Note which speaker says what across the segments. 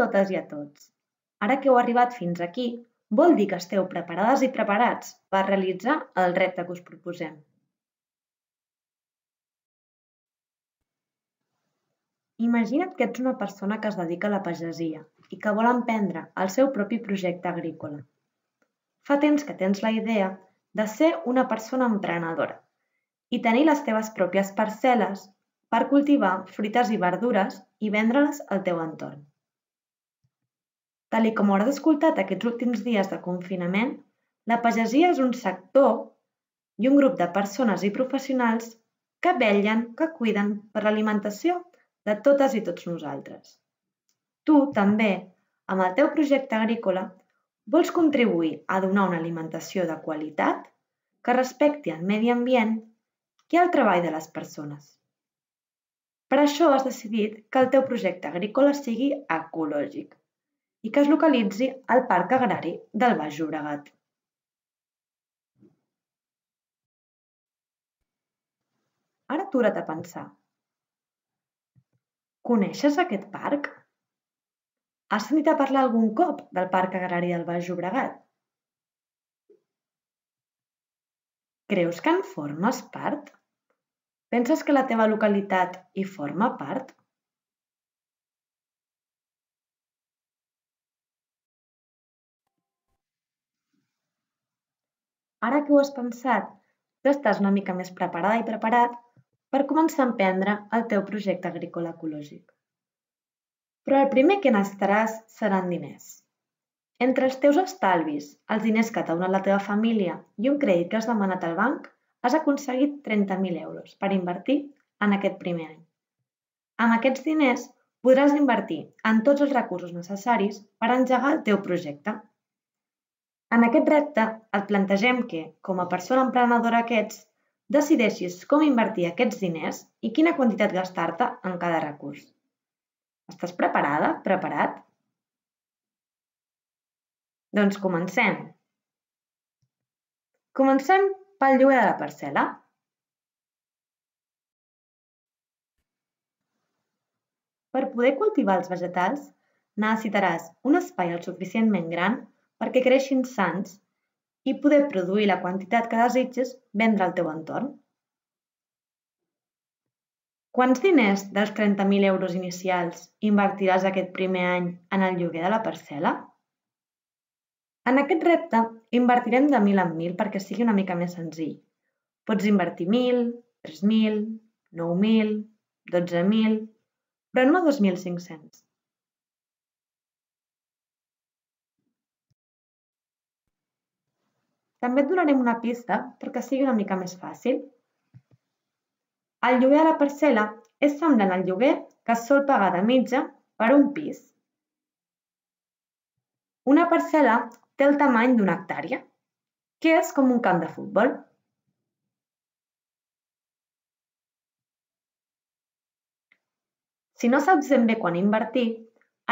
Speaker 1: totes i a tots. Ara que heu arribat fins aquí, vol dir que esteu preparades i preparats per realitzar el repte que us proposem. Imagina't que ets una persona que es dedica a la pagesia i que vol emprendre el seu propi projecte agrícola. Fa temps que tens la idea de ser una persona emprenedora i tenir les teves pròpies parcel·les per cultivar fruites i verdures i vendre-les al teu entorn. Tal com hauràs escoltat aquests últims dies de confinament, la pagesia és un sector i un grup de persones i professionals que vetllen, que cuiden per l'alimentació de totes i tots nosaltres. Tu, també, amb el teu projecte agrícola, vols contribuir a donar una alimentació de qualitat que respecti el medi ambient i el treball de les persones. Per això has decidit que el teu projecte agrícola sigui ecològic i que es localitzi al Parc Agrari del Baix Llobregat. Ara atura't a pensar. Coneixes aquest parc? Has sentit a parlar algun cop del Parc Agrari del Baix Llobregat? Creus que en formes part? Penses que la teva localitat hi forma part? Ara que ho has pensat, ja estàs una mica més preparada i preparat per començar a emprendre el teu projecte agrícola ecològic. Però el primer que necessitaràs seran diners. Entre els teus estalvis, els diners que t'ha donat la teva família i un crèdit que has demanat al banc, has aconseguit 30.000 euros per invertir en aquest primer any. Amb aquests diners podràs invertir en tots els recursos necessaris per engegar el teu projecte. En aquest repte et plantegem que, com a persona emprenedora que ets, decideixis com invertir aquests diners i quina quantitat gastar-te en cada recurs. Estàs preparada? Preparat? Doncs comencem. Comencem pel lloguer de la parcel·la. Per poder cultivar els vegetals, necessitaràs un espai el suficientment gran perquè creixin sants i poder produir la quantitat que desitges vendre al teu entorn. Quants diners dels 30.000 euros inicials invertiràs aquest primer any en el lloguer de la parcel·la? En aquest repte invertirem de mil en mil perquè sigui una mica més senzill. Pots invertir 1.000, 3.000, 9.000, 12.000, però no 2.500. També et donarem una pista perquè sigui una mica més fàcil. El lloguer de la parcel·la és semblant al lloguer que es sol pagar de mitja per un pis. Una parcel·la té el tamany d'una hectàrea, que és com un camp de futbol. Si no saps ben bé quan invertir,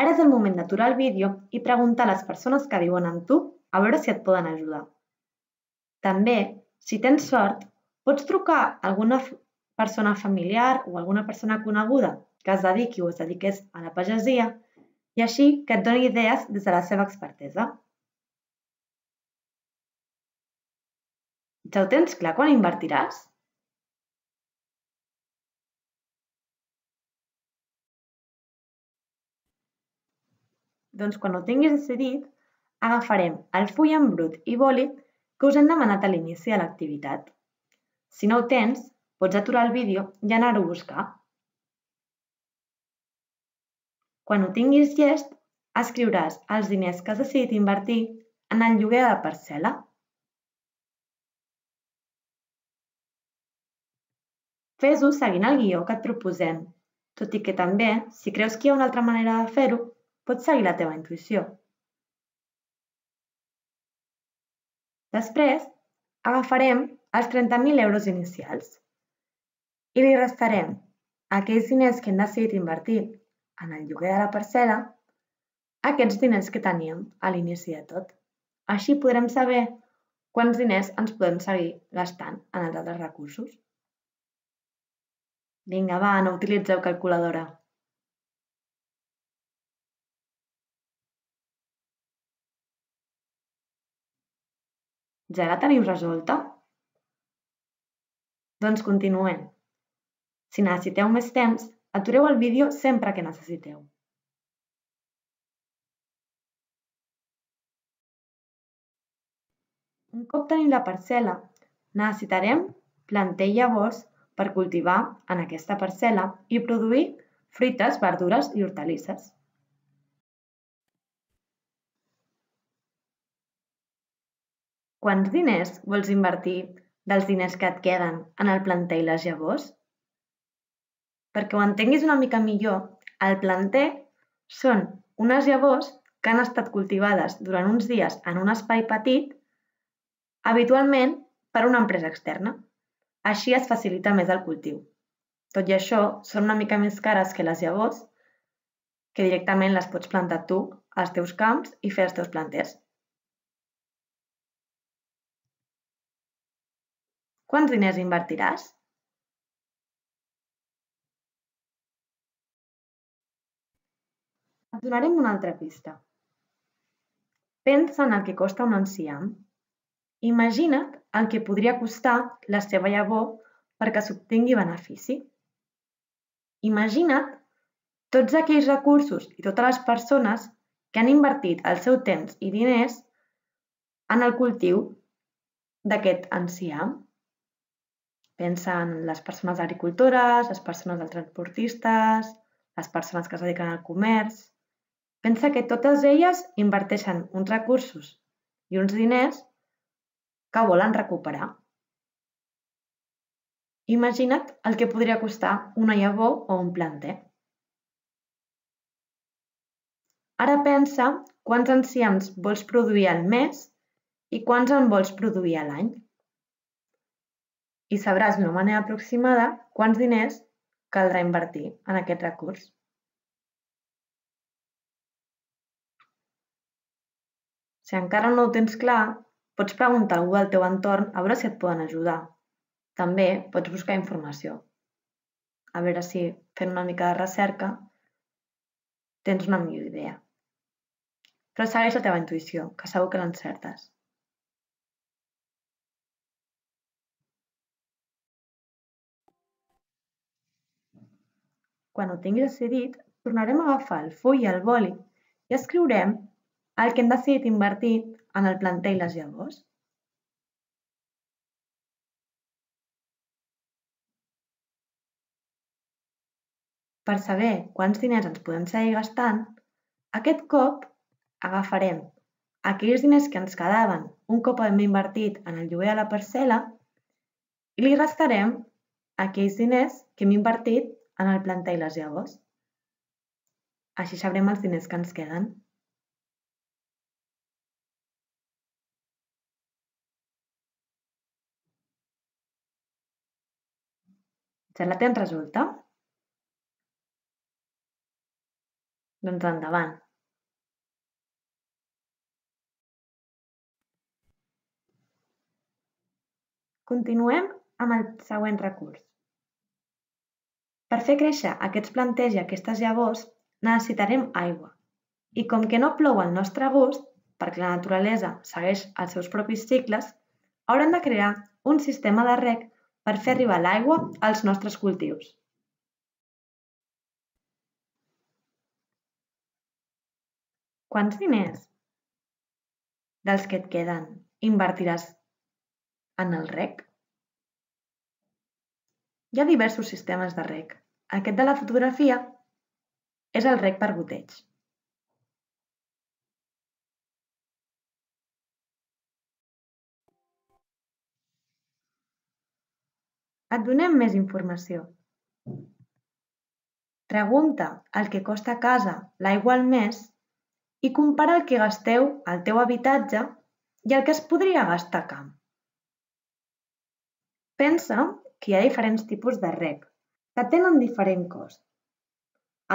Speaker 1: ara és el moment d'aturar el vídeo i preguntar a les persones que viuen amb tu a veure si et poden ajudar. També, si tens sort, pots trucar alguna persona familiar o alguna persona coneguda que es dediqui o es dediqués a la pagesia i així que et doni idees des de la seva expertesa. Ja ho tens clar quan invertiràs? Doncs quan ho tinguis decidit, agafarem el full en brut i boli que us hem demanat a l'inici de l'activitat. Si no ho tens, pots aturar el vídeo i anar-ho a buscar. Quan ho tinguis llest, escriuràs els diners que has decidit invertir en el lloguer de la parcel·la. Fes-ho seguint el guió que et proposem, tot i que també, si creus que hi ha una altra manera de fer-ho, pots seguir la teva intuïció. Després, agafarem els 30.000 euros inicials i li restarem aquells diners que hem decidit invertir en el lloguer de la parcel·la aquests diners que teníem a l'inici de tot. Així podrem saber quants diners ens podem seguir gastant en els altres recursos. Vinga, va, no utilitzeu calculadora. Ja la teniu resolta? Doncs continuem. Si necessiteu més temps, atureu el vídeo sempre que necessiteu. Un cop tenim la parcel·la, necessitarem planter llavors per cultivar en aquesta parcel·la i produir fruites, verdures i hortalisses. Quants diners vols invertir dels diners que et queden en el planter i les llavors? Perquè ho entenguis una mica millor, el planter són unes llavors que han estat cultivades durant uns dies en un espai petit, habitualment per una empresa externa. Així es facilita més el cultiu. Tot i això, són una mica més cares que les llavors, que directament les pots plantar tu als teus camps i fer els teus planters. Quants diners invertiràs? Et donarem una altra pista. Pensa en el que costa un enciam Imagina't el que podria costar la seva llavor perquè s'obtingui benefici. Imagina't tots aquells recursos i totes les persones que han invertit el seu temps i diners en el cultiu d'aquest enciam. Pensa en les persones agricultores, les persones dels transportistes, les persones que es dediquen al comerç. Pensa que totes elles inverteixen uns recursos i uns diners que volen recuperar. Imagina't el que podria costar una llavor o un planter. Ara pensa quants enciams vols produir al mes i quants en vols produir a l'any. I sabràs d'una manera aproximada quants diners caldrà invertir en aquest recurs. Si encara no ho tens clar, Pots preguntar a algú del teu entorn a veure si et poden ajudar. També pots buscar informació. A veure si fent una mica de recerca tens una millor idea. Però segueix la teva intuïció, que segur que l'encertes. Quan ho tinguis decidit, tornarem a agafar el full i el boli i escriurem el que hem decidit invertir en el planter i les llavors? Per saber quants diners ens podem seguir gastant, aquest cop agafarem aquells diners que ens quedaven un cop hem invertit en el lloguer de la parcel·la i li restarem aquells diners que hem invertit en el planter i les llavors. Així sabrem els diners que ens queden. Ja la tens resolta? Doncs endavant. Continuem amb el següent recurs. Per fer créixer aquests planters i aquestes llavors necessitarem aigua. I com que no plou al nostre gust, perquè la naturalesa segueix els seus propis cicles, haurem de crear un sistema de rec per fer arribar l'aigua als nostres cultius. Quants diners dels que et queden invertiràs en el rec? Hi ha diversos sistemes de rec. Aquest de la fotografia és el rec per goteig. Et donem més informació. Pregunta el que costa a casa l'aigua al mes i compara el que gasteu al teu habitatge i el que es podria gastar a camp. Pensa que hi ha diferents tipus de rec que tenen diferent cost.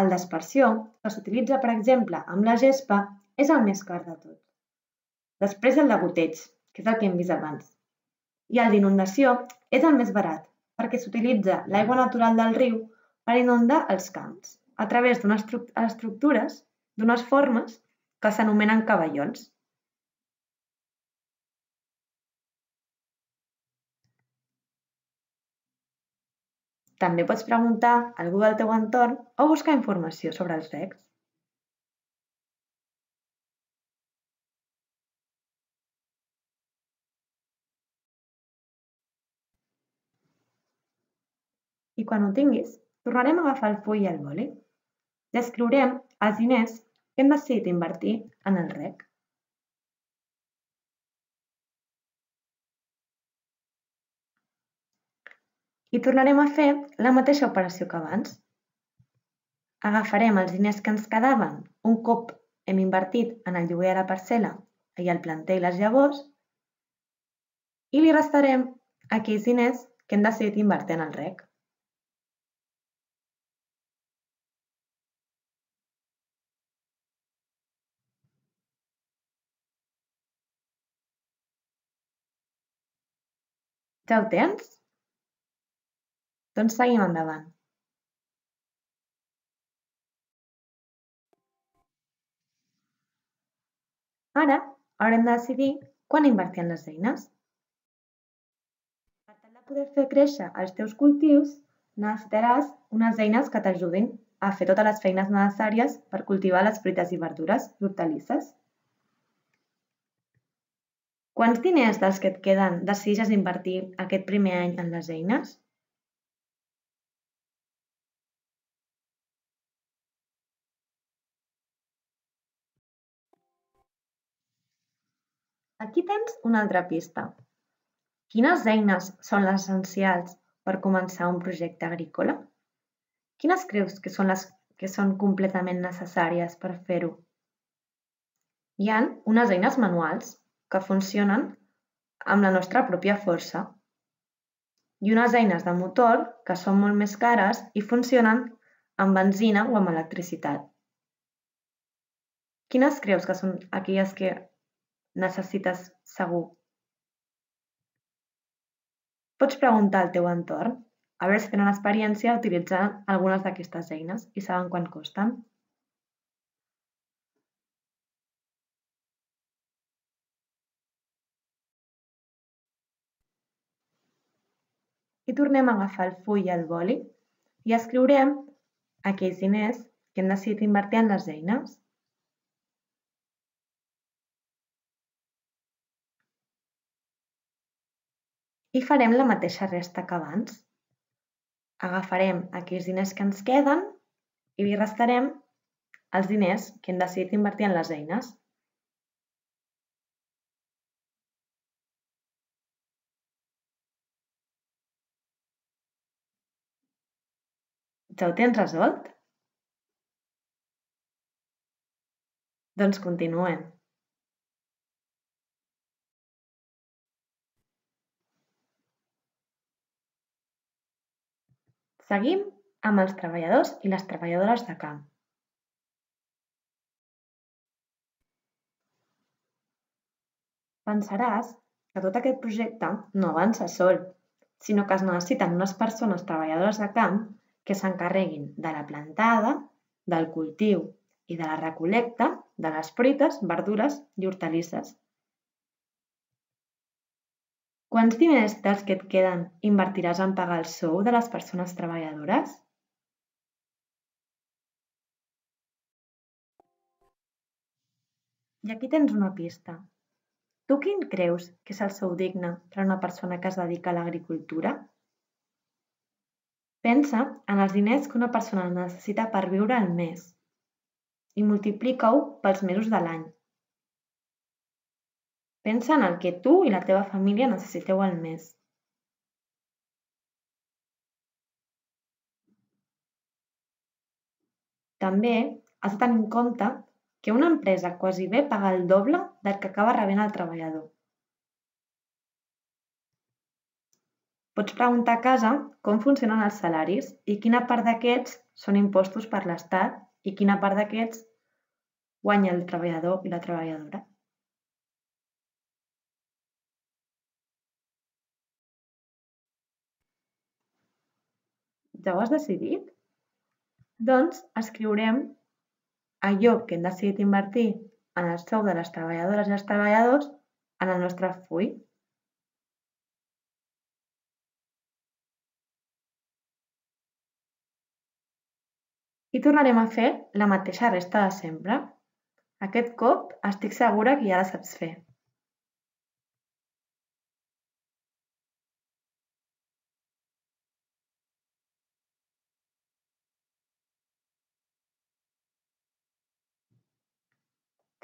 Speaker 1: El d'aspersió, que s'utilitza, per exemple, amb la gespa, és el més car de tot. Després el de goteig, que és el que hem vist abans. I el d'inundació és el més barat, perquè s'utilitza l'aigua natural del riu per inundar els camps a través d'unes estructures, d'unes formes que s'anomenen caballons. També pots preguntar a algú del teu entorn o buscar informació sobre els recs. I quan ho tinguis, tornarem a agafar el full i el boli i escriurem els diners que hem decidit invertir en el rec. I tornarem a fer la mateixa operació que abans. Agafarem els diners que ens quedaven un cop hem invertit en el lloguer de la parcel·la i el planter i les llavors i li restarem aquells diners que hem decidit invertir en el rec. Ja ho tens? Doncs seguim endavant. Ara haurem de decidir quan invertir en les eines. Per tal de poder fer créixer els teus cultius, necessitaràs unes eines que t'ajudin a fer totes les feines necessàries per cultivar les fruites i verdures i hortalisses. Quants diners dels que et queden decideixes invertir aquest primer any en les eines? Aquí tens una altra pista. Quines eines són les essencials per començar un projecte agrícola? Quines creus que són les que són completament necessàries per fer-ho? Hi ha unes eines manuals que funcionen amb la nostra pròpia força i unes eines de motor que són molt més cares i funcionen amb benzina o amb electricitat. Quines creus que són aquelles que necessites segur? Pots preguntar al teu entorn a veure si tenen experiència utilitzant algunes d'aquestes eines i saben quant costen. i tornem a agafar el full i el boli i escriurem aquells diners que hem decidit invertir en les eines. I farem la mateixa resta que abans. Agafarem aquells diners que ens queden i li restarem els diners que hem decidit invertir en les eines. Ja ho tens resolt? Doncs continuem. Seguim amb els treballadors i les treballadores de camp. Pensaràs que tot aquest projecte no avança sol, sinó que es necessiten unes persones treballadores de camp que s'encarreguin de la plantada, del cultiu i de la recol·lecta de les fruites, verdures i hortalisses. Quants diners dels que et queden invertiràs en pagar el sou de les persones treballadores? I aquí tens una pista. Tu quin creus que és el sou digne per a una persona que es dedica a l'agricultura? Pensa en els diners que una persona necessita per viure al mes i multiplica-ho pels mesos de l'any. Pensa en el que tu i la teva família necessiteu al mes. També has de tenir en compte que una empresa quasi bé paga el doble del que acaba rebent el treballador. Pots preguntar a casa com funcionen els salaris i quina part d'aquests són impostos per l'Estat i quina part d'aquests guanya el treballador i la treballadora. Ja ho has decidit? Doncs escriurem allò que hem decidit invertir en el sou de les treballadores i els treballadors en el nostre full. I tornarem a fer la mateixa resta de sempre. Aquest cop estic segura que ja la saps fer.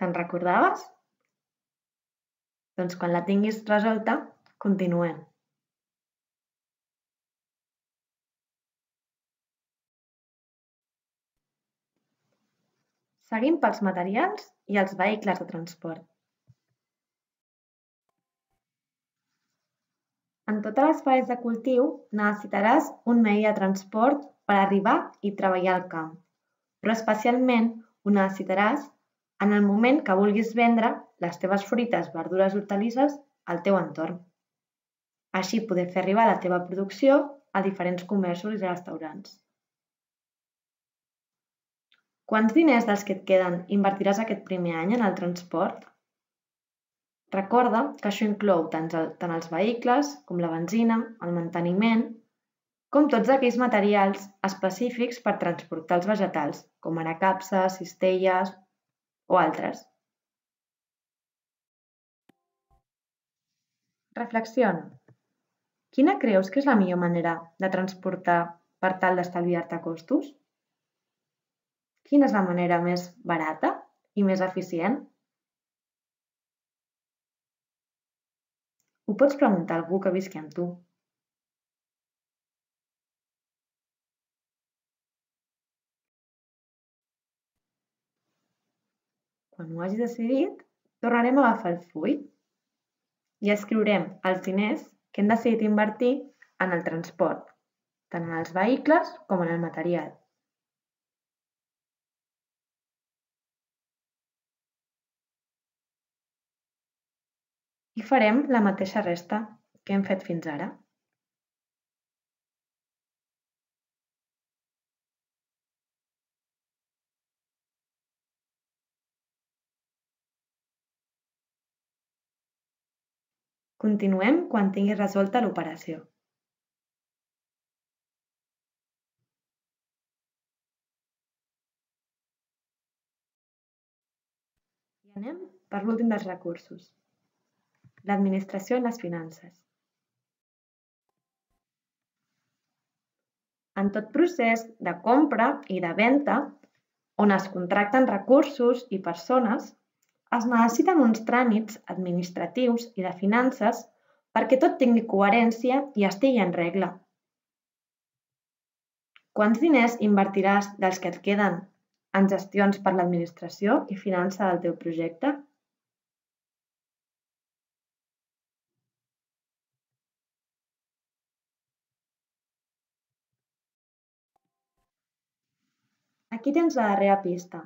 Speaker 1: Te'n recordaves? Doncs quan la tinguis resolta, continuem. Seguim pels materials i els vehicles de transport. En totes les fases de cultiu necessitaràs un medi de transport per arribar i treballar al camp, però especialment ho necessitaràs en el moment que vulguis vendre les teves fruites, verdures i hortalisses al teu entorn. Així poder fer arribar la teva producció a diferents comerços i restaurants. Quants diners dels que et queden invertiràs aquest primer any en el transport? Recorda que això inclou tant, el, tant els vehicles com la benzina, el manteniment, com tots aquells materials específics per transportar els vegetals, com ara capses, cistelles o altres. Reflexiona. Quina creus que és la millor manera de transportar per tal d'estalviar-te costos? Quina és la manera més barata i més eficient? Ho pots preguntar a algú que visqui amb tu. Quan ho hagis decidit, tornarem a agafar el full i escriurem els diners que hem decidit invertir en el transport, tant en els vehicles com en el material. i farem la mateixa resta que hem fet fins ara. Continuem quan tinguis resolta l'operació. I anem per l'últim dels recursos l'administració i les finances. En tot procés de compra i de venda, on es contracten recursos i persones, es necessiten uns tràmits administratius i de finances perquè tot tingui coherència i estigui en regla. Quants diners invertiràs dels que et queden en gestions per l'administració i finança del teu projecte? Aquí tens la darrera pista.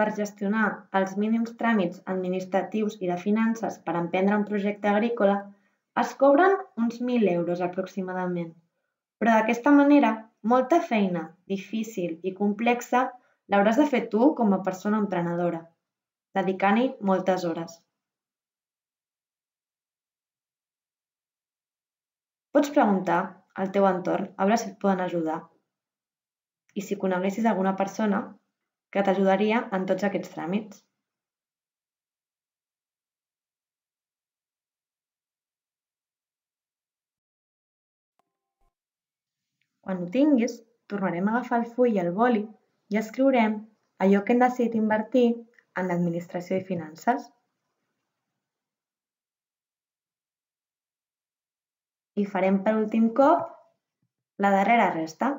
Speaker 1: Per gestionar els mínims tràmits administratius i de finances per emprendre un projecte agrícola es cobren uns 1.000 euros aproximadament, però d'aquesta manera molta feina difícil i complexa l'hauràs de fer tu com a persona emprenedora, dedicant-hi moltes hores. Pots preguntar al teu entorn a veure si et poden ajudar i si coneguessis alguna persona que t'ajudaria en tots aquests tràmits. Quan ho tinguis, tornarem a agafar el full i el boli i escriurem allò que hem decidit invertir en l'administració i finances. I farem per últim cop la darrera resta.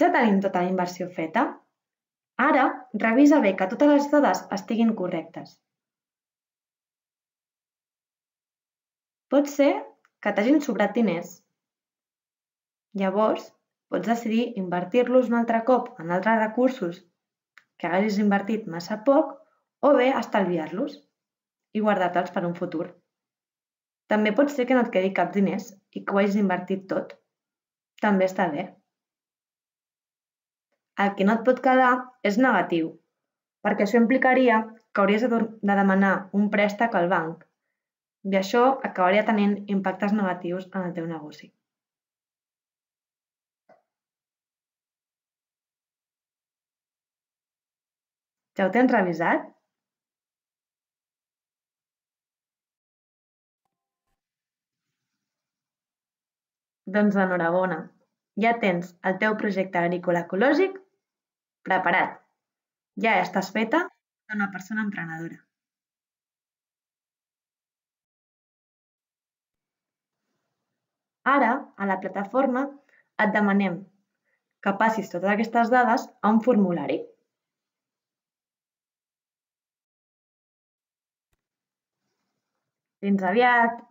Speaker 1: Ja tenim tota la inversió feta. Ara, revisa bé que totes les dades estiguin correctes. Pot ser que t'hagin sobrat diners. Llavors, pots decidir invertir-los un altre cop en altres recursos que haguessis invertit massa poc o bé estalviar-los i guardar-te'ls per un futur. També pot ser que no et quedi cap diners i que ho hagis invertit tot. També està bé. El que no et pot quedar és negatiu, perquè això implicaria que hauries de demanar un préstec al banc i això acabaria tenint impactes negatius en el teu negoci. Ja ho tens revisat? Doncs enhorabona, ja tens el teu projecte agrícola ecològic preparat. Ja estàs feta una persona emprenedora. Ara, a la plataforma, et demanem que passis totes aquestes dades a un formulari. Fins aviat!